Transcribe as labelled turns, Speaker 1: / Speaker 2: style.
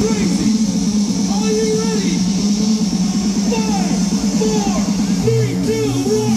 Speaker 1: Crazy. Are you ready? Five, four, three, two, one.